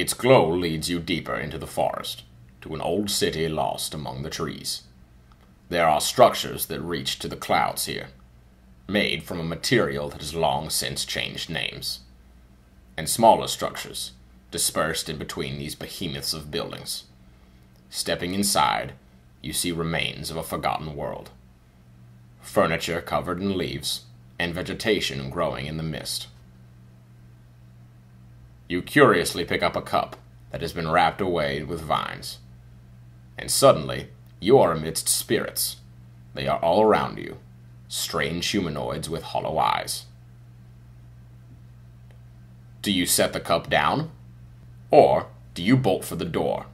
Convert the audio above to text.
Its glow leads you deeper into the forest, to an old city lost among the trees. There are structures that reach to the clouds here, made from a material that has long since changed names, and smaller structures dispersed in between these behemoths of buildings. Stepping inside, you see remains of a forgotten world. Furniture covered in leaves, and vegetation growing in the mist. You curiously pick up a cup that has been wrapped away with vines. And suddenly, you are amidst spirits. They are all around you, strange humanoids with hollow eyes. Do you set the cup down? Or do you bolt for the door